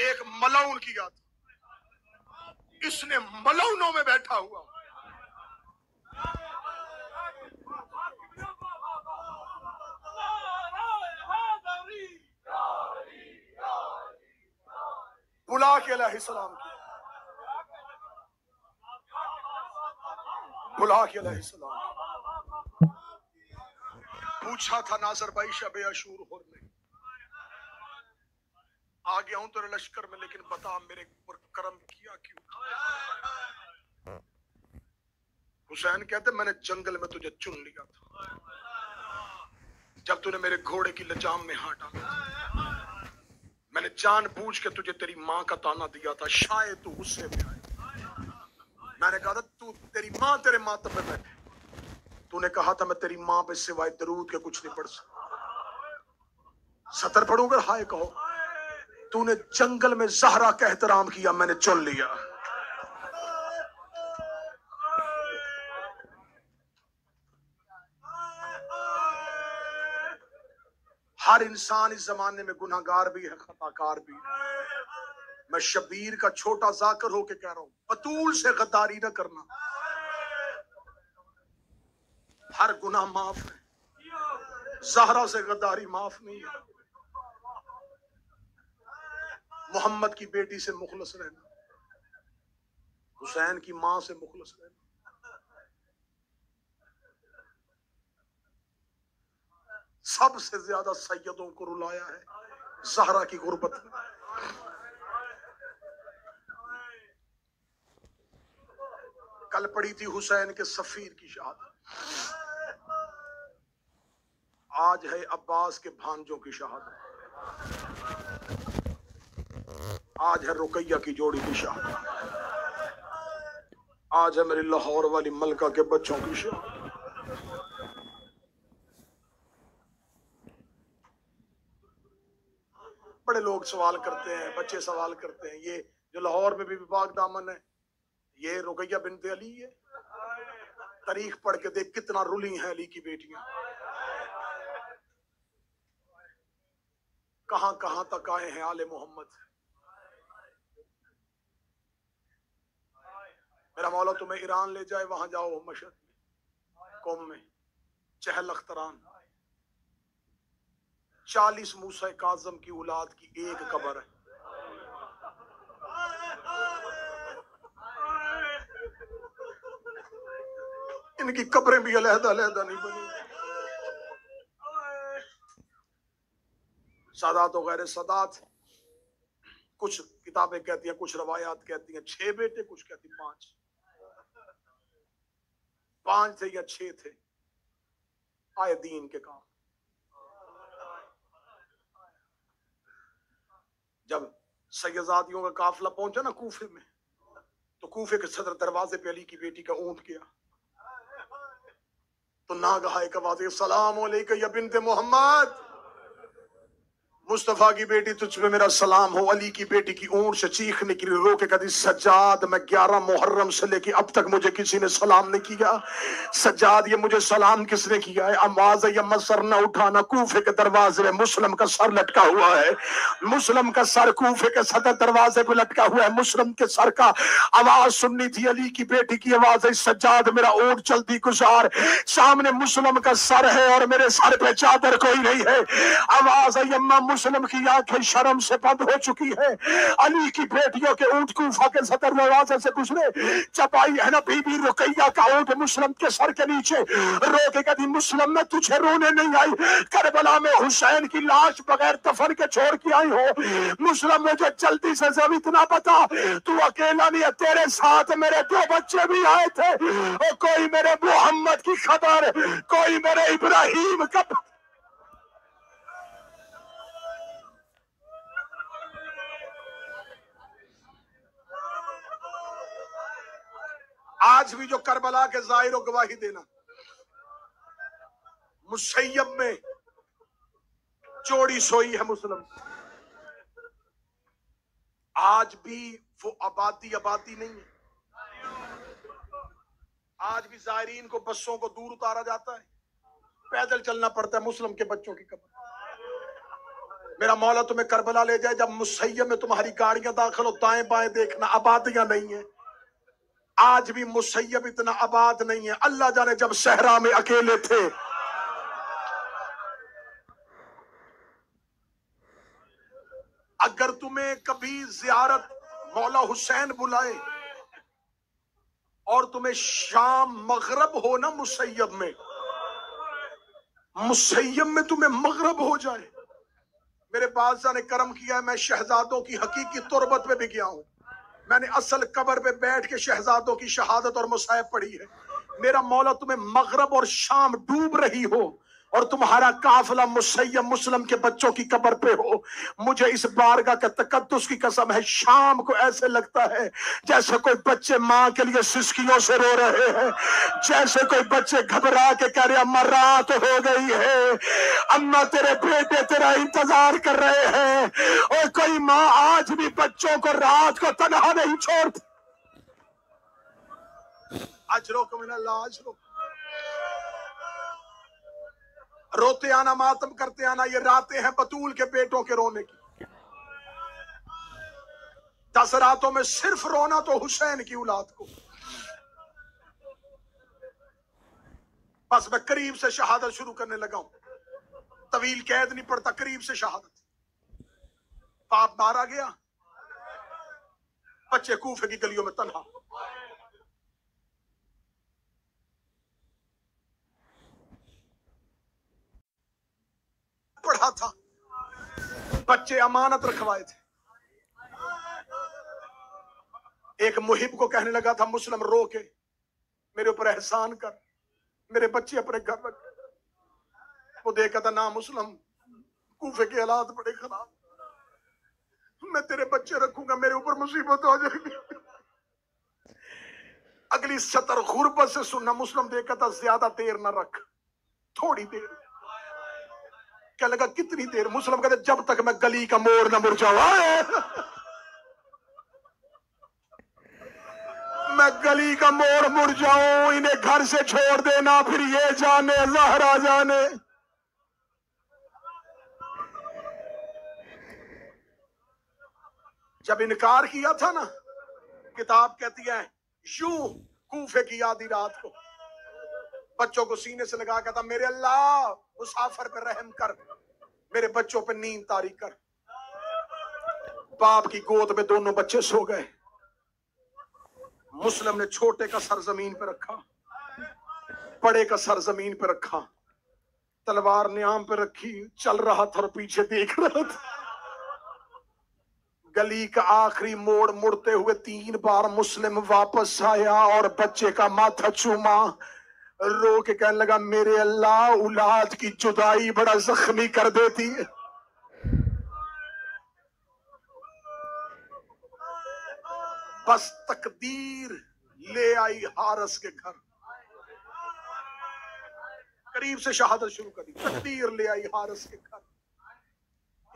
एक मलाउन किया था इसने मलाउनों में बैठा हुआ। बुला के की। बुला के अलैहिस्सलाम पूछा था नाजर भाई शब अशूर होर ने आ गया हूँ तेरे लश्कर में, लेकिन बता मेरे ऊपर कर्म किया क्यों? हुसैन कहते, मैंने जंगल में तुझे चुन लिया था, जब तूने मेरे घोड़े की लजाम में हाथ डाला। मैंने जान बूझ के तुझे तेरी माँ का ताना दिया था, शायद तू गुस्से में आए। मैंने कहा था तू तेरी माँ, तेरे मातम में बैठे तूने कहा था, मैं तेरी माँ पे सिवाय दरूद के कुछ नहीं पढ़ सकता। सतर पढ़ूँगा, हाय कहो। तूने जंगल में जहरा का एहतराम किया, मैंने चुन लिया। हर इंसान इस जमाने में गुनाहगार भी है, खताकार भी है। मैं शबीर का छोटा जाकर होके कह रहा हूँ, बतूल से गद्दारी न करना। हर गुनाह माफ़ है, जहरा से गद्दारी माफ़ नहीं है। मोहम्मद की बेटी से मुखलस रहना, हुसैन की माँ से मुखलस रहना। सबसे ज़्यादा सैयदों को रुलाया है जहरा की गुर्बत। कल पड़ी थी हुसैन के सफीर की शहादत। आज है अब्बास के भांजों की शहादत। आज है रुकैया की जोड़ी की शहादत आज है मेरी लाहौर वाली मलका के बच्चों की शहादत बड़े लोग सवाल करते हैं, बच्चे सवाल करते हैं, ये जो लाहौर में भी विभाग दामन है, ये रुकैया बिनते अली है। तारीख पढ़ के देख कितना रुली है अली की बेटियाँ। कहाँ कहाँ तक आए हैं आले मोहम्मद? मेरा मौला तुम्हें ईरान ले जाए, वहाँ जाओ मशद में, कौम में, चहल अख्तरान। चालीस मूसा काजम की औलाद की एक कबर है। इनकी कब्रें भी अलहदा अलहदा नहीं बनी। सादात वगैरह सादात, कुछ किताबें कहती हैं, कुछ रवायात कहती हैं, छह बेटे कुछ कहती पाँच। पाँच थे या छह थे? आए दीन के काम। जब सैयदादियों का काफिला पहुँचा ना कूफे में तो कूफे के सदर दरवाजे पे अली की बेटी का ऊँट गया। तो नागहा एक आवाज़ सलाम या बिनते मोहम्मद। मुस्तफ़ा की बेटी, तुझ पे मेरा सलाम हो। अली की बेटी की ऊँट से चीख निकली लिए रोके कदी मैं ग्यारह मुहर्रम से लेके अब तक मुझे किसी ने सलाम नहीं किया। सज्जाद, ये मुझे सलाम किसने किया है? है यम्मा सर न उठाना, कूफे के दरवाजे में मुस्लिम का सर लटका हुआ है। मुस्लिम का सर कूफे के सदर दरवाजे पे लटका हुआ है। मुस्लिम के सर का आवाज़ सुननी थी अली की बेटी की आवाज़ है, सज्जाद, मेरा ऊँट जल्दी गुजार। सामने मुस्लिम का सर है और मेरे सर पे चादर कोई नहीं है। आवाज़ है मुस्लिम की आँखें शर्म से बंद हो चुकी है। अली की बेटियों के ऊँट कूफा के सदर दरवाजे से गुजरे। चपाई है ना बीबी रुकैया का ऊँट मुस्लिम के सर के नीचे। रो के कभी मुस्लिम में तुझे रोने नहीं आई। करबला में हुसैन की लाश बगैर दफन के छोड़ के आई हो। मुस्लिम मुझे जल्दी से जब इतना बता। तू अकेला नहीं है, तेरे साथ मेरे दो बच्चे भी आए थे। और कोई मेरे मोहम्मद की खबर, कोई मेरे इब्राहिम का आज भी जो करबला के ज़ाहिर गवाही देना मुसैयब में चोरी सोई है मुस्लिम। आज भी वो आबादी आबादी नहीं है। आज भी जायरीन को बसों को दूर उतारा जाता है। पैदल चलना पड़ता है मुस्लिम के बच्चों की कब्र। मेरा मौला तुम्हें करबला ले जाए, जब मुसैयम में तुम्हारी गाड़ियाँ दाखिल हो, दाएँ बाएँ देखना आबादियाँ नहीं है। आज भी मुसैब इतना आबाद नहीं है। अल्लाह जाने जब सहरा में अकेले थे। अगर तुम्हें कभी जियारत मौला हुसैन बुलाए और तुम्हें शाम मगरब हो ना मुसैब में मुसैब में तुम्हें मगरब हो जाए। मेरे बादशाह ने कर्म किया है, मैं शहजादों की हकीकी तुरबत में भी गया हूँ। मैंने असल कबर पे बैठ के शहजादों की शहादत और मुसाहब पढ़ी है। मेरा मौला तुम्हें मगरब और शाम डूब रही हो। और तुम्हारा काफिला मुसैयम मुस्लिम के बच्चों की कबर पे हो। मुझे इस बारगाह का तकदस की कसम है, शाम को ऐसे लगता है जैसे कोई बच्चे माँ के लिए सिस्कियों से रो रहे हैं, जैसे कोई बच्चे घबरा के कह रहे अम्मा, रात हो गई है, अम्मा, तेरे बेटे तेरा इंतज़ार कर रहे हैं, और कोई माँ आज भी बच्चों को रात को तनहा नहीं छोड़ आज रोको मैंने लाज रोते आना, मातम करते आना, ये रातें हैं बतूल के बेटों के रोने की। दस रातों में सिर्फ़ रोना तो हुसैन की औलाद को। बस मैं करीब से शहादत शुरू करने लगा हूँ। तवील कैद नहीं पड़ता, करीब से शहादत। बाप मारा गया, बच्चे कूफे की गलियों में तनहा। पढ़ा था। बच्चे अमानत रखवाए थे। एक मुहिब को कहने लगा था, मुस्लिम, रो के। मेरे ऊपर एहसान कर। मेरे बच्चे अपने घर रख। वो देखा था, ना मुस्लिम, कूफे के हालात बड़े खराब। मैं तेरे बच्चे रखूँगा, मेरे ऊपर मुसीबत आ जाएगी। अगली सतर गुर्बत से सुनना, मुस्लिम, देखा था, ज़्यादा देर ना रख। थोड़ी देर। क्या लगा, कितनी देर मुस्लिम कहते, जब तक मैं गली का मोर ना जाऊँ मैं गली का मोर मुड़ जाऊँ इन्हें घर से छोड़ देना, फिर ये जाने जहरा जाने। जब इनकार किया था ना, किताब कहती है, यूँ कूफे की आधी रात को। बच्चों को सीने से लगा कहता, मेरे अल्लाह, मुसाफर पर रहम कर। मेरे बच्चों पर नींद तारी कर। बाप की गोद में दोनों बच्चे सो गए। मुस्लिम ने छोटे का सर ज़मीन पर रखा, बड़े का सर ज़मीन पर रखा। तलवार न्याम पे रखी, चल रहा था और पीछे देख रहा था। गली का आखिरी मोड़ मुड़ते हुए तीन बार मुस्लिम वापस आया और बच्चे का माथा चूमा। रो के कहने लगा, मेरे अल्लाह, औलाद की जुदाई बड़ा जख्मी कर देती है। बस तकदीर ले आई हारस के घर। करीब से शहादत शुरू करी तकदीर ले आई हारस के घर।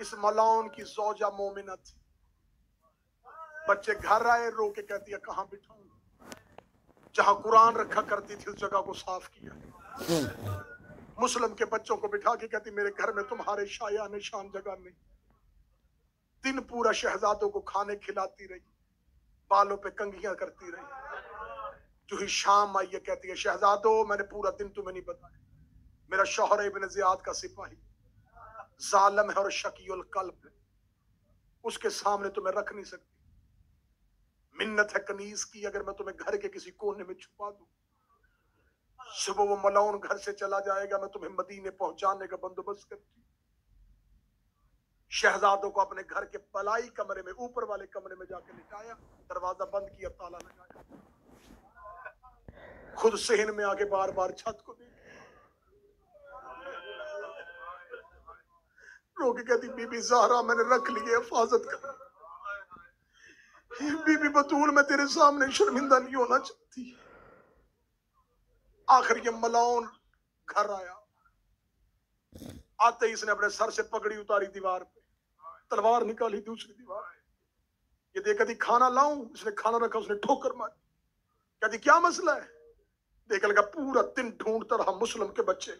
इस मलाउन की जोजा मोमिना थी बच्चे घर आए, रो के कहती है, कहाँ बिठाऊं? जहाँ कुरान रखा करती थी, उस जगह को साफ़ किया। मुस्लिम के बच्चों को बिठा के कहती, मेरे घर में तुम्हारे शाया निशान जगह नहीं। दिन पूरा शहजादों को खाने खिलाती रही, बालों पे कंघियाँ करती रही। जो ही शाम आई है कहती है, शहजादो, मैंने पूरा दिन तुम्हें नहीं बताया। मेरा शोहर इबन जियाद का सिपाही, जालम है और शकील कल्ब है। उसके सामने तुम्हें रख नहीं सकती। मिन्नत है कनीज की, अगर मैं तुम्हें घर के किसी कोने में छुपा दू। सुबह वो मलाउन घर से चला जाएगा, मैं तुम्हें मदीने पहुँचाने का बंदोबस्त करती शहजादों को अपने घर के पलाई कमरे में, ऊपर वाले कमरे में जाके लिटाया, दरवाज़ा बंद किया, ताला लगाया। खुद सहन में आके बार बार छत को देख रोके कहती, बीबी, जहरा मैंने रख ली है, हिफाजत कर। बीबी बतूल, मैं तेरे सामने शर्मिंदा नहीं होना चाहती। आखिर ये मलाउन घर आया। आते ही इसने अपने सर से पगड़ी उतारी दीवार पे। तलवार निकाली दूसरी दीवार ये देख कहती खाना लाऊं? इसने खाना रखा, उसने ठोकर मारी। कहती क्या मसला है? देख, लगा पूरा दिन ढूंढता रहा मुस्लिम के बच्चे।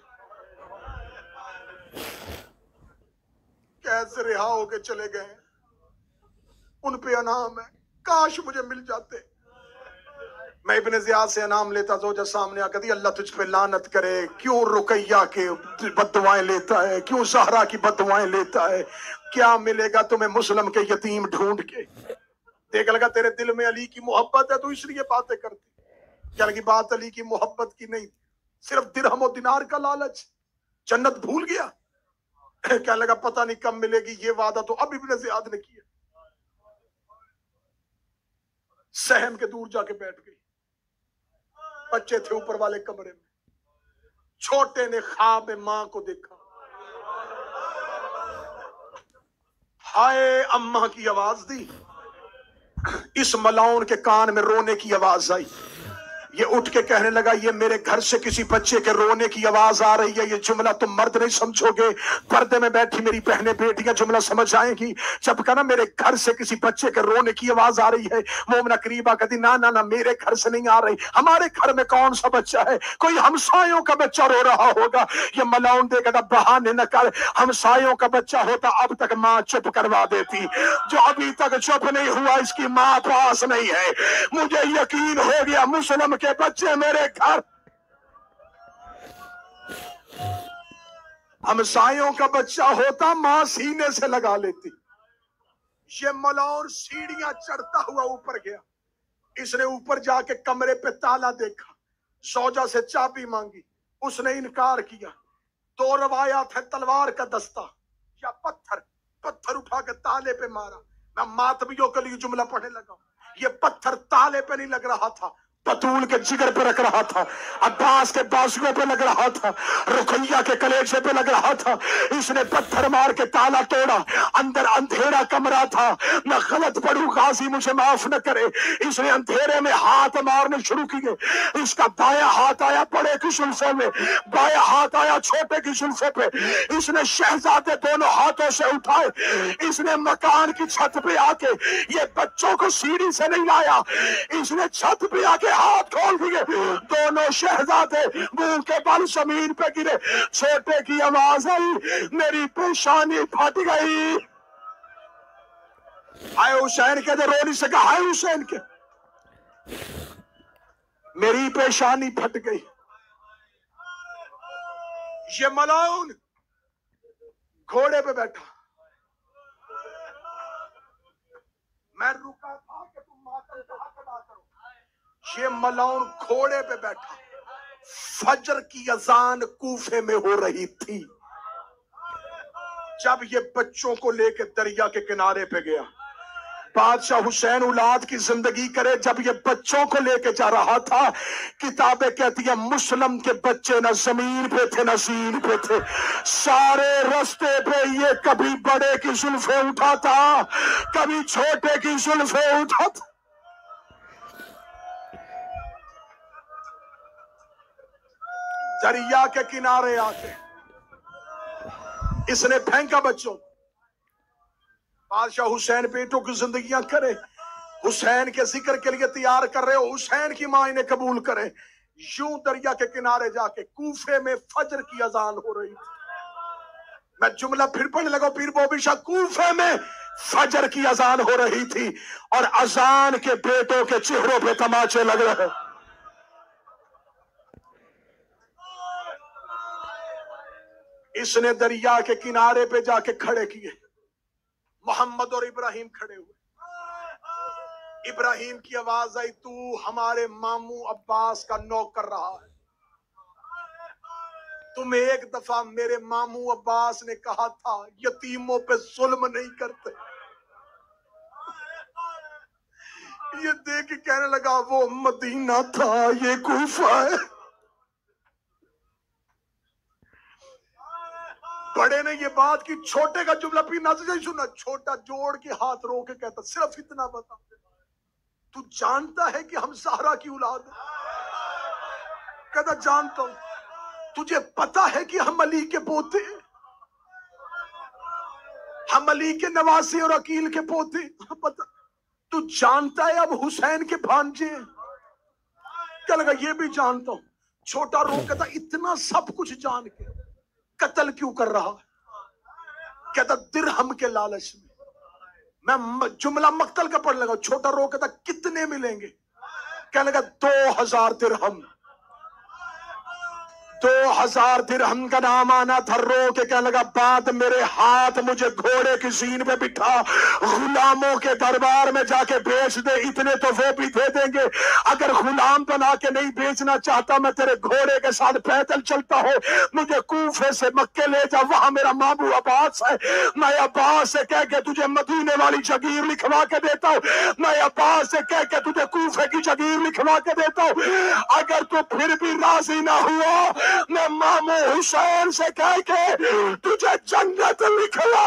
कैसे रिहा होके चले गए उन पे अनाम है। काश मुझे मिल जाते। मैं इबन जियाद से इनाम लेता तो जब सामने आकर अल्लाह तुझ पे लानत करे, क्यों रुकैया के बदवाएँ लेता है? क्यों सहरा की बदवाएँ लेता है? क्या मिलेगा तुम्हें मुस्लिम के यतीम ढूंढ के? देख, लगा तेरे दिल में अली की मोहब्बत है तो इसलिए बातें करती। क्या लगी बात अली की मोहब्बत की नहीं? सिर्फ़ दिरहम और दिनार का लालच। जन्नत भूल गया। क्या लगा पता नहीं कब मिलेगी ये वादा तो अब इबन जियाद ने किया। सहम के दूर जाके बैठ गई। बच्चे थे ऊपर वाले कमरे में। छोटे ने ख्वाब माँ को देखा। हाय, अम्मा की आवाज़ दी। इस मलाउन के कान में रोने की आवाज़ आई। ये उठ के कहने लगा, ये मेरे घर से किसी बच्चे के रोने की आवाज़ आ रही है। ये जुमला तुम मर्द नहीं समझोगे। पर्दे में बैठी मेरी बहनें बेटियाँ जुमला समझ आएँगी। जब कहना मेरे घर से किसी बच्चे के रोने की आवाज़ आ रही है मोमना करीबा कहती ना ना ना, मेरे घर से नहीं आ रही। हमारे घर में कौन सा बच्चा है? कोई हमसायों का बच्चा रो रहा होगा। ये मलाउन दे कहता बहाने न कर। हमसायों का बच्चा होता, अब तक माँ चुप करवा देती। जो अभी तक चुप नहीं हुआ, इसकी माँ पास नहीं है। मुझे यकीन हो गया, मुस्लिम के बच्चे मेरे घर। हमसायों का बच्चा होता, माँ सीने से लगा लेती। ये मलौर सीढ़ियाँ चढ़ता हुआ ऊपर गया। इसने ऊपर जाके कमरे पे ताला देखा। सौजा से चाबी मांगी। उसने इनकार किया। दो रवायात है, तलवार का दस्ता या पत्थर। पत्थर उठा के ताले पे मारा। मैं मातवियों के लिए जुमला पढ़ने लगा। ये पत्थर ताले पे नहीं लग रहा था। पतूल के जिगर पे रख रहा था, अब्बास के बाजुओं पे लग रहा था, रुखैया के कलेजे पे लग रहा था। इसने पत्थर मार के ताला तोड़ा, अंदर अंधेरा कमरा था। मैं गलत पढ़ू, गाजी मुझे माफ़ न करे। इसने अंधेरे में हाथ मारने शुरू किए। इसका बाया हाथ आया बड़े की सुल्फे में, बाया हाथ आया छोटे की सुल्फे पे। इसने शहजादे दोनों हाथों से उठाए। इसने मकान की छत पे आके, ये बच्चों को सीढ़ी से नहीं लाया। इसने छत पे आके हाथ खोल दिए। दोनों शहजादे मुँह के बल ज़मीन पे गिरे। छोटे की आवाज़ आई, मेरी पेशानी फट गई। हाय हुसैन के तो रो नहीं सका हाय हुसैन के? मेरी पेशानी फट गई। ये मलाउन घोड़े पे बैठा मैं रुका था कि तुम मातम का हक अदा करो ये मलाउन घोड़े पे बैठा। फजर की अजान कूफे में हो रही थी। जब ये बच्चों को लेकर दरिया के किनारे पे गया, बादशाह हुसैन उलाद की ज़िंदगी करे, जब ये बच्चों को लेके जा रहा था, किताबें कहती है, मुस्लिम के बच्चे ना ज़मीन पे थे, न जीन पे थे। सारे रास्ते पे ये कभी बड़े की जुल्फे उठाता, कभी छोटे की जुल्फे उठाता। दरिया के किनारे आके। इसने फेंका बच्चों बादशाह हुसैन बेटों की जिंदगियाँ करे। हुसैन के ज़िक्र के लिए तैयार कर रहे हो। हुसैन की माँ इन्हें कबूल करे। यूँ दरिया के किनारे जाके कूफे में फजर की अजान हो रही थी। मैं जुमला फिर पढ़ने लगा, पीर बोबिशा कूफे में फजर की अजान हो रही थी और अजान के बेटों के चेहरों पे तमाचे लग रहे। इसने दरिया के किनारे पे जाके खड़े किए। मोहम्मद और इब्राहिम खड़े हुए। इब्राहिम की आवाज़ आई, तू हमारे मामू अब्बास का नौक कर रहा है। तुम एक दफ़ा मेरे मामू अब्बास ने कहा था, यतीमों पे जुल्म नहीं करते। ये देख के कहने लगा, वो मदीना था, ये कूफा है। बड़े ने ये बात की छोटे का जुमला पी ना सुना। छोटा जोड़ के हाथ रो के कहता, सिर्फ़ इतना बता तू जानता है कि हम सहारा की औलाद कहता, जानता हूँ। तुझे पता है कि हम अली के पोते हम अली के नवासी और अकील के पोते पता, तू जानता है अब हुसैन के भांजे क्या लगा, ये भी जानता हूँ। छोटा रो कहता, इतना सब कुछ जान के। कत्ल क्यों कर रहा? कहता, दिरहम के लालच में। मैं जुमला मक्तल का पढ़ लगा, छोटा रो कहता, कितने मिलेंगे? कहने लगा, दो हज़ार दिरहम। दो हज़ार दिरहम का नाम आना था, रो के कहने लगा बाद मेरे हाथ, मुझे घोड़े की सीन पे बिठा, गुलामों के दरबार में जाके बेच दे, इतने तो वो भी दे देंगे। अगर गुलाम बना के नहीं बेचना चाहता, मैं तेरे घोड़े के साथ पैदल चलता हूँ, मुझे कूफे से मक्के ले जा, वहाँ मेरा मामू अब्बास है। मैं अब्बास से कह के तुझे मदीने वाली जगीर लिखवा के देता हूँ। मैं अब्बास से कह के तुझे कूफे की जगीर लिखवा के देता हूँ। अगर तू फिर भी राज़ी ना हुआ मैं मामू हुसैन से कह के तुझे जन्नत लिखवा।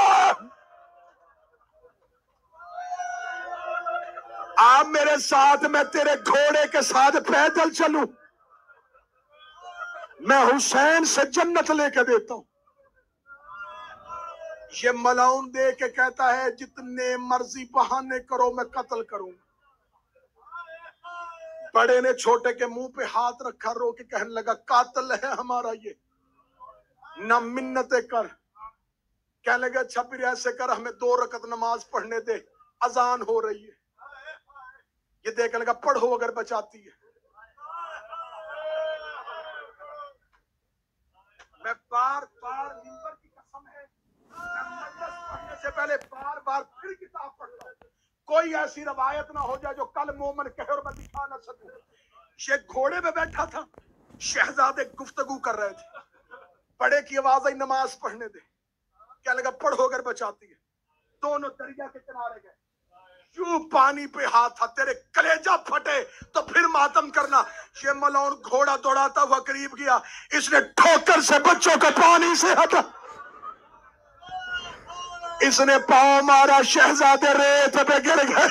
आप मेरे साथ, मैं तेरे घोड़े के साथ पैदल चलूँ। मैं हुसैन से जन्नत लेके देता हूँ। ये मलाउन दे के कहता है, जितने मर्ज़ी बहाने करो, मैं कत्ल करूँगा। बड़े ने छोटे के मुँह पे हाथ रखा, रो के कहने लगा, कातल है हमारा ये। न मिन्नते कर। कहने लगा अच्छा फिर ऐसे कर, हमें दो रकत नमाज़ पढ़ने दे। अजान हो रही है। ये देखने लगा, पढ़ो अगर बचाती है। मैं बार बार की कसम है पढ़ने से पहले बार बार फिर किताब पढ़ता हूँ। कोई ऐसी रवायत ना हो जाए जो कल मोमन कहे और मैं दिखा ना सकूँ। ये घोड़े पे बैठा था, शहजादे गुफ्तगू कर रहे थे। बड़े की आवाज़ आई, नमाज़ पढ़ने दे। क्या लगा, पढ़ो अगर बचाती है। दोनों दरिया के किनारे गए। यूँ पानी पे हाथ था, तेरे कलेजा फटे तो फिर मातम करना। ये मलौन घोड़ा दौड़ाता हुआ करीब गया। इसने ठोकर से बच्चों को पानी से हटा। इसने पाँव मारा, शहजादे रेत पे गिर गए।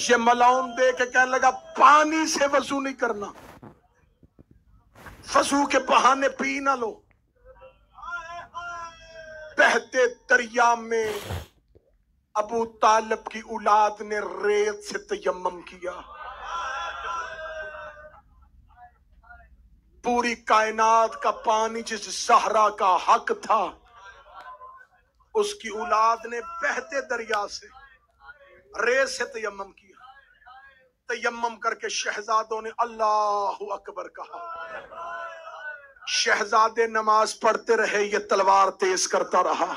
ये मलौन दे के कहने लगा, पानी से वसू नहीं करना। वज़ू के बहाने पी ना लो। बहते दरिया में अबू तालब की औलाद ने रेत से तयम्मम किया। पूरी कायनात का पानी जिस सहरा का हक था उसकी औलाद ने बहते दरिया से रे से तयम किया। तयम करके शहजादों ने अल्लाह अकबर कहा, शहजादे नमाज़ पढ़ते रहे, ये तलवार तेज करता रहा।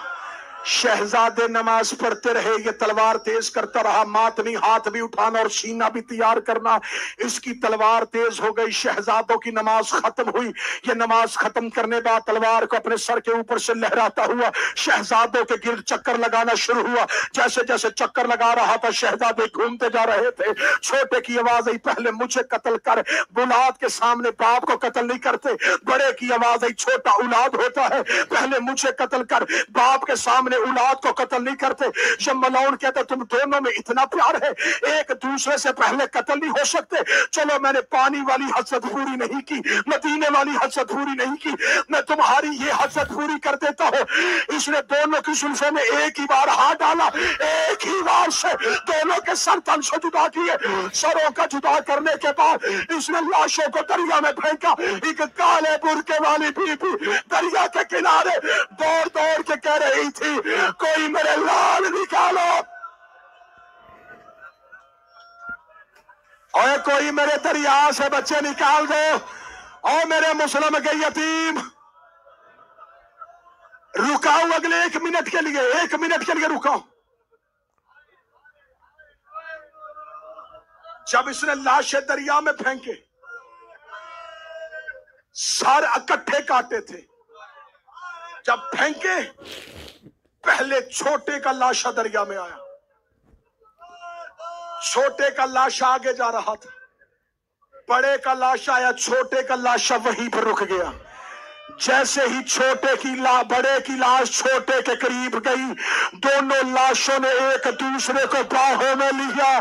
शहजादे नमाज़ पढ़ते रहे, ये तलवार तेज करता रहा मातनी हाथ भी उठाना और सीना भी तैयार करना। इसकी तलवार तेज हो गई, शहजादों की नमाज़ खत्म हुई। ये नमाज़ खत्म करने बाद तलवार को अपने सर के ऊपर से लहराता हुआ, शहजादों के गिर चक्कर लगाना शुरू हुआ। जैसे जैसे चक्कर लगा रहा था, शहजादे घूमते जा रहे थे। छोटे की आवाज़ आई, पहले मुझे कत्ल कर। बुलाद के सामने बाप को कत्ल नहीं करते, बड़े की आवाज़ आई, छोटा औलाद होता है, पहले मुझे कत्ल कर। बाप के सामने औलाद को कत्ल नहीं करते। जब मलाउन कहते तुम दोनों में इतना प्यार है, एक दूसरे से पहले कत्ल नहीं हो सकते। चलो, मैंने पानी वाली हसरत पूरी नहीं की, मदीने वाली हसरत पूरी नहीं की, मैं तुम्हारी ये हसरत पूरी कर देता हूँ। इसने दोनों की सुल्फे में एक ही बार हाथ डाला, एक ही बार से दोनों के सर तन से जुदा किए। सरों का जुदा करने के बाद इसने लाशों को दरिया में फेंका। एक काले बुरके वाली बीबी दरिया के किनारे दौड़ दौड़ के कह रही थी कोई मेरे लाल निकालो और कोई मेरे दरिया से बच्चे निकाल दो। और मेरे मुस्लिम के यतीम। रुकाओ अगले एक मिनट के लिए, एक मिनट के लिए रुकाओ। जब इसने लाशें दरिया में फेंके, सर इकट्ठे काटे थे, जब फेंके पहले छोटे का लाशा दरिया में आया। छोटे का लाशा आगे जा रहा था। बड़े का लाशा आया छोटे का लाशा वहीं पर रुक गया। जैसे ही छोटे की ला, बड़े की लाश छोटे के करीब गई, दोनों लाशों ने एक दूसरे को बाहों में लिया।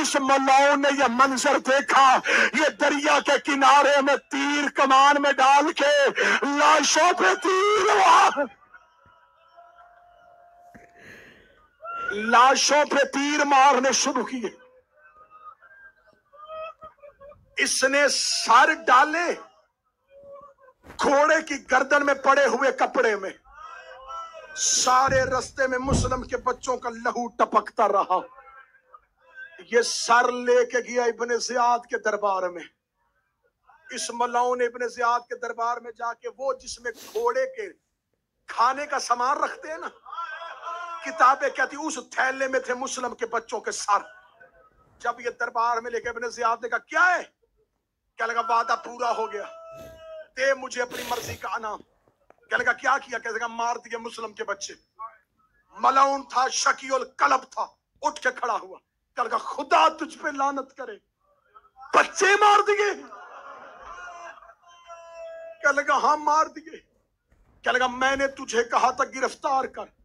इस मलाओ ने यह मंजर देखा। ये दरिया के किनारे में तीर कमान में डाल के लाशों पे तीर हुआ। लाशों पे तीर मारने शुरू किए। इसने सर डाले घोड़े की गर्दन में पड़े हुए कपड़े में। सारे रास्ते में मुस्लिम के बच्चों का लहू टपकता रहा। ये सर लेके गया इब्ने जियाद के दरबार में। इस मलाओं ने इब्ने जियाद के दरबार में जाके वो जिसमें घोड़े के खाने का सामान रखते हैं ना किताबें कहती उस थैले में थे मुस्लिम के बच्चों के सर। जब ये दरबार में लेके इब्ने जियाद ने कहा क्या है? क्या लगा, वादा पूरा हो गया। दे मुझे अपनी मर्ज़ी का अनाम। क्या लगा, क्या किया? क्या लगा, मार दिए मुस्लिम के बच्चे। मलाउन था शकील कलब था, उठ के खड़ा हुआ। क्या लगा, खुदा तुझ पे लानत करे। बच्चे मार दिए। क्या लगा हाँ मार दिए। क्या लगा, मैंने तुझे कहा था, गिरफ़्तार कर।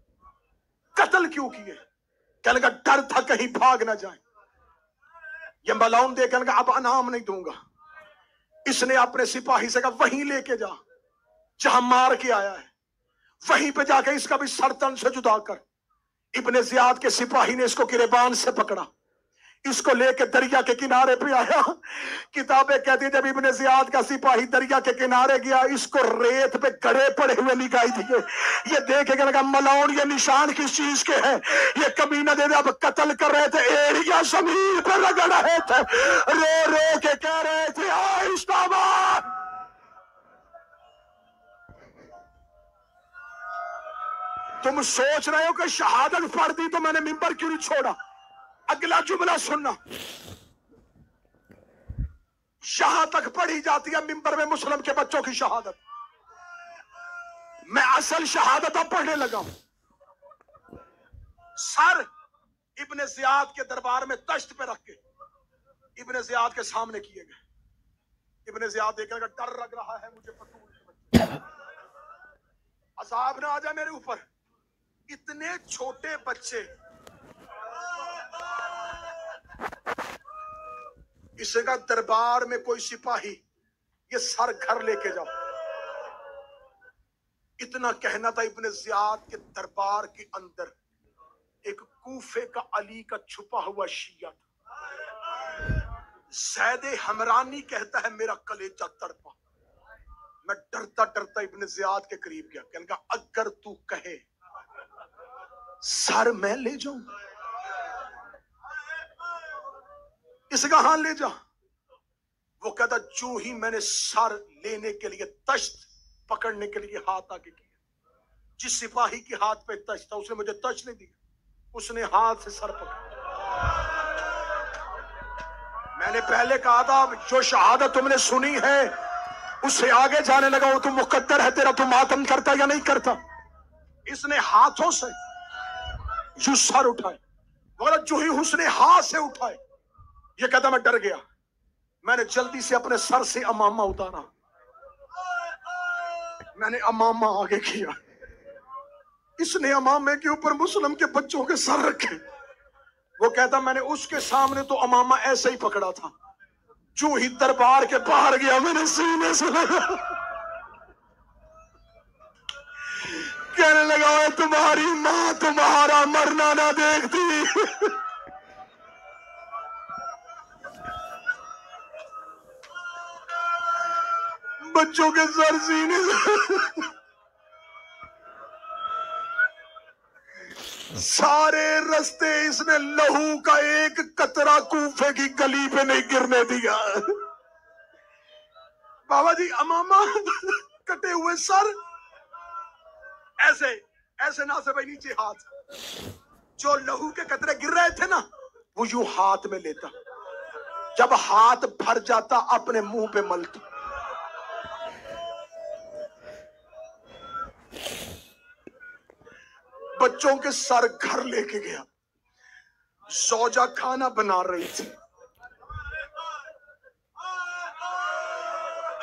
कत्ल क्यों किए? कहने का डर था कहीं भाग ना जाए। ये मलाउन कहने का अब अनाम नहीं दूँगा। इसने अपने सिपाही से कहा, वहीं लेके जा, जहाँ मार के आया है। वहीं पे जाके इसका भी सरतन से जुदा कर। इब्ने जियाद के सिपाही ने इसको किरेबान से पकड़ा। इसको लेके दरिया के किनारे पे आया। किताबें कहती जब इब्ने जियाद का सिपाही दरिया के किनारे गया, इसको रेत पे गड़े पड़े हुए निकाई दिए ये देखेगा लगा मलाउन ये निशान किस चीज़ के हैं? ये कमीना दे अब कत्ल कर रहे थे, एड़िया ज़मीन पर रगड़ रहे थे। रो रो के कह रहे थे तुम सोच रहे हो कि शहादत पढ़ दी तो मैंने मिंबर क्यों नहीं छोड़ा? अगला जुमला सुनना। शाह तक पढ़ी जाती है मिंबर में मुस्लिम के बच्चों की शहादत। मैं असल शहादत अब पढ़ने लगा सर, इब्ने जियाद के दरबार में तश्त पे रख के, इब्ने जियाद के सामने किए गए। इब्ने जियाद देखने का डर लग रहा है मुझे अजाब ना आ जाए मेरे ऊपर। इतने छोटे बच्चे इसका दरबार में कोई सिपाही ये सर घर लेके जाओ। इतना कहना था इब्ने जियाद के दरबार के अंदर। एक कूफे का अली का छुपा हुआ शिया था। हमरानी कहता है, मेरा कलेजा तड़पा। मैं डरता डरता इब्ने जियाद के करीब गया। कहने का अगर तू कहे, सर मैं ले जाऊँ इसका हाथ ले जा। वो कहता, जो ही मैंने सर लेने के लिए तश्त पकड़ने के लिए हाथ आगे किया, जिस सिपाही के हाथ पे तश्त था, उसने मुझे तश्त नहीं दिया, उसने हाथ से सर पकड़ा। मैंने पहले कहा था, जो शहादत तुमने सुनी है, उससे आगे जाने लगा वो तुम मुकद्दर है तेरा, तुम मातम करता या नहीं करता? इसने हाथों से जो सर उठाए मगर जो ही उसने हाथ से उठाए ये कहता मैं डर गया। मैंने जल्दी से अपने सर से अमामा उतारा। मैंने अमामा आगे किया। इसने अमामे के ऊपर मुस्लिम के बच्चों के सर रखे। वो कहता, मैंने उसके सामने तो अमामा ऐसे ही पकड़ा था। जो ही दरबार के बाहर गया, मैंने सीने से लगा। कहने लगा तुम्हारी माँ तुम्हारा मरना ना देखती। बच्चों के सर सीने। सारे रास्ते इसने लहू का एक कतरा कूफे की गली पे नहीं गिरने दिया। बाबा जी अमामा, कटे हुए सर। ऐसे ऐसे ना से भाई नीचे हाथ। जो लहू के कतरे गिर रहे थे ना, वो यू हाथ में लेता। जब हाथ भर जाता, अपने मुँह पे मलता। बच्चों के सर घर लेके गया। सौजा खाना बना रही थी।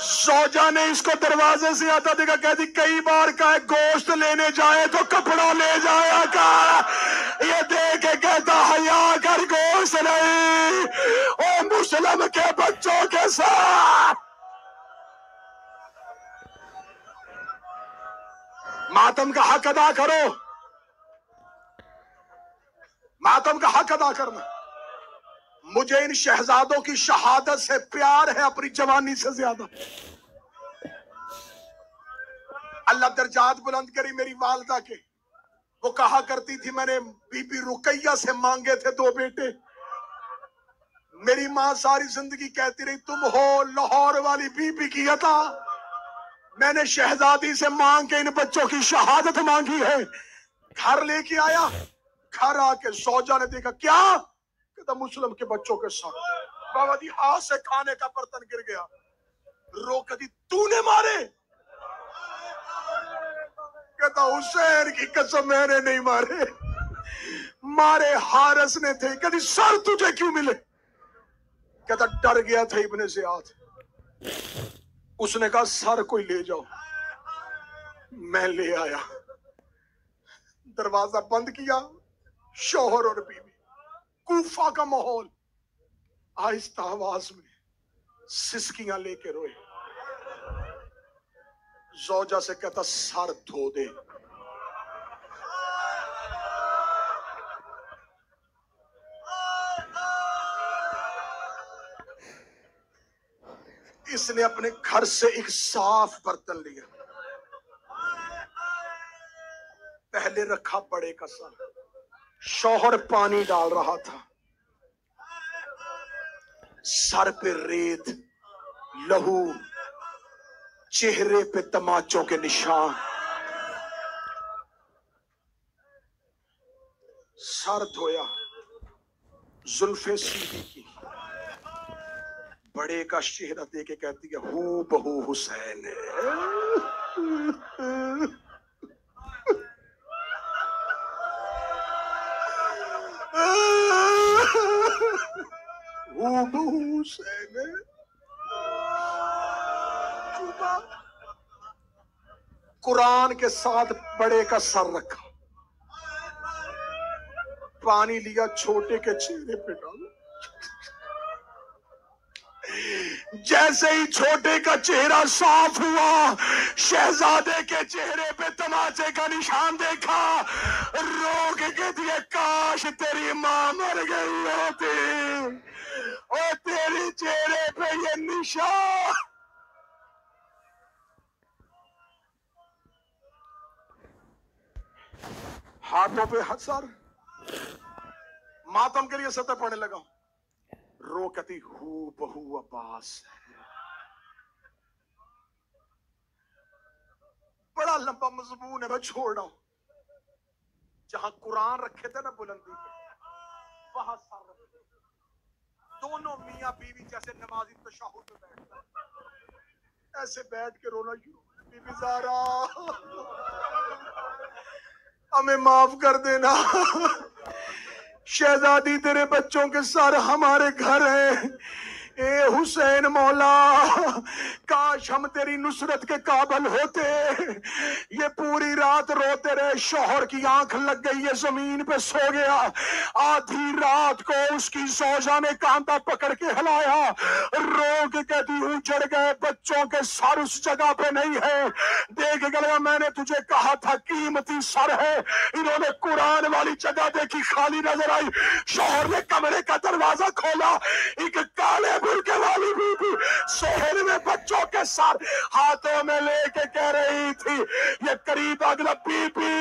सौजा ने इसको दरवाजे से आता देखा कहती कई बार का गोश्त लेने जाए तो कपड़ा ले जाया का ये देख के कहता, हया कर गोश्त नहीं, ओ मुस्लिम के बच्चों के साथ। मातम का हक अदा करो। मातम का हक अदा करना। मुझे इन शहजादों की शहादत से प्यार है, अपनी जवानी से ज़्यादा। अल्लाह दर्जात बुलंद करी मेरी वालदा के। वो कहा करती थी, मैंने बीबी रुकैया से मांगे थे दो बेटे। मेरी माँ सारी ज़िंदगी कहती रही, तुम हो लाहौर वाली बीबी की अता। मैंने शहजादी से मांग के इन बच्चों की शहादत मांगी है। घर लेके आया घर आके सौजा ने देखा, क्या? कहता, मुस्लिम के बच्चों के साथ। बाबा जी, हाथ से खाने का बर्तन गिर गया। रो कदी, तूने मारे? कहता, हुसैन की कसम मैंने नहीं मारे। मारे हारस ने थे। कभी सर तुझे क्यों मिले? कहता, डर गया था इबन से आज उसने कहा, सर कोई ले जाओ। मैं ले आया। दरवाज़ा बंद किया। शोहर और बीवी कूफा का माहौल। आहिस्ता आवाज़ में सिसकियाँ लेके रोए। जोजा से कहता, सर धो दे। इसने अपने घर से एक साफ़ बर्तन लिया। पहले रखा बड़े का सर शौहर पानी डाल रहा था। सर पे रेत, लहू, चेहरे पे तमाचों के निशान। सर धोया, जुल्फे सीधी की। बड़े का चेहरा दे के कहती है हु बहु हुसैन। हु बहु हुसैन कुरान के साथ बड़े का सर रखा। पानी लिया, छोटे के चेहरे पे डाला। जैसे ही छोटे का चेहरा साफ़ हुआ, शहजादे के चेहरे पे तमाचे का निशान देखा। रोक के दिए काश तेरी माँ मर गई होती। और तेरे चेहरे पे ये निशान। हाथों पे हसर मातम के लिए सतह पड़ने लगा रोकती हु बहु अब्बास बड़ा लंबा मजमून है, मैं छोड़ रहा हूँ। जहाँ कुरान रखे थे ना बुलंदी पे, वहाँ सर दोनों मियाँ बीवी जैसे नमाजी तशाहुद में बैठता ऐसे बैठ के रोना शुरू बीबी जारा। हमें माफ़ कर देना। शहजादी तेरे बच्चों के सर हमारे घर हैं। ए हुसैन मौला, काश हम तेरी नुसरत के काबल होते। ये पूरी रात रोते रहे, शोहर की आँख लग गई है ज़मीन पे सो गया। आधी रात को उसकी सोजा ने कांता पकड़ के हिलाया। रोक के दी उजड़ गए, बच्चों के सर उस जगह पे नहीं है। देख गया मैंने तुझे कहा था, कीमती सर है। इन्होंने कुरान वाली जगह देखी, खाली नज़र आई। शोहर ने कमरे का दरवाज़ा खोला, एक काले बुरके वाली बीबी शहर में बच्चों के साथ हाथों में लेके कह रही थी, ये करीब अगला बीबी,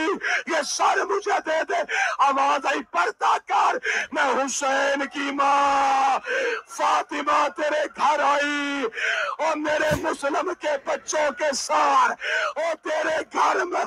ये सर मुझे दे दे, आवाज़ आई पड़ता कर, मैं हुसैन की माँ, फातिमा तेरे घर आई, और मेरे मुस्लिम के बच्चों के साथ, और तेरे घर में